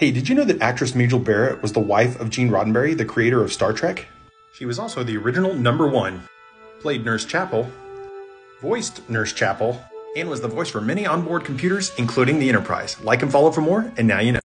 Hey, did you know that actress Majel Barrett was the wife of Gene Roddenberry, the creator of Star Trek? She was also the original number one, played Nurse Chapel, voiced Nurse Chapel, and was the voice for many onboard computers, including the Enterprise. Like and follow for more, and now you know.